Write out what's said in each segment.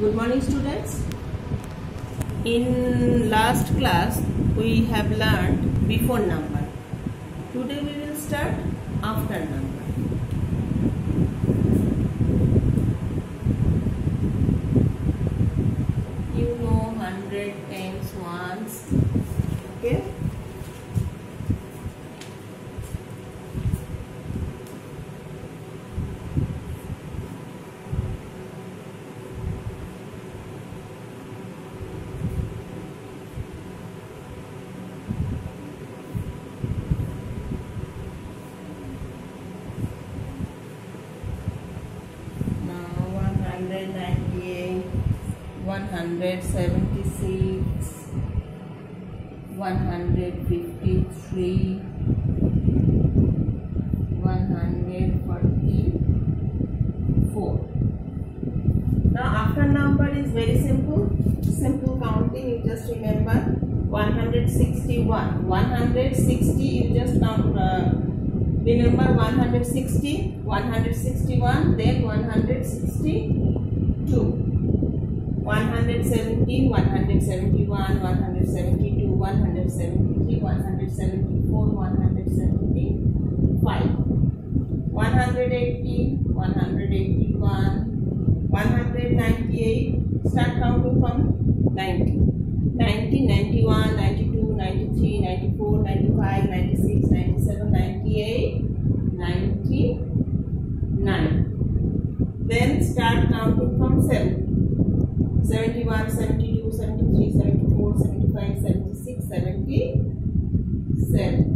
Good morning students. In last class we have learned before number. Today we will start after number. You know hundred tens ones. Okay. Now 198, 176, 153, 144. Now after number is very simple. Simple counting, you just remember 161. 160 you just count uh, remember 160 161 then 162 117 171 172 173 174 175 180 181 198 start counting from 90 90 91 92 93 94 95 96 97 98 99 then start counting from 70 71 72, 73, 74, 75, 76, 77.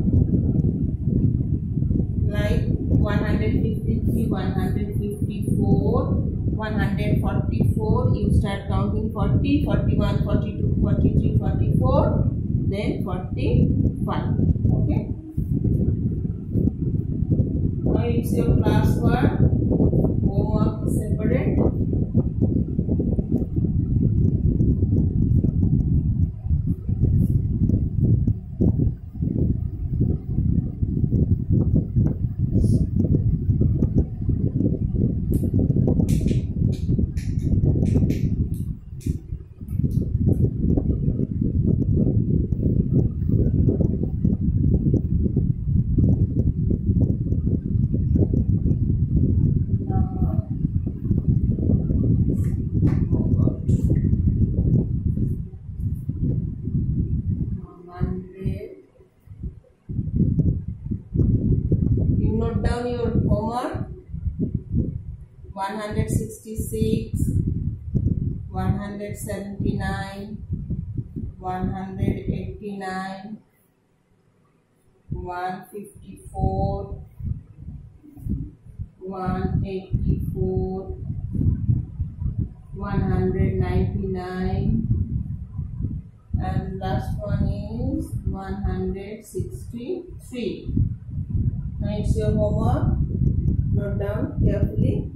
Like 153, 154, 144. You start counting 40, 41, 42, 43, 44, then 45. Okay. Now it's your class 1. Note down your homework. 166, 179, 189, 154, 184, 199 and last one is 163 now it's your homework. Note down carefully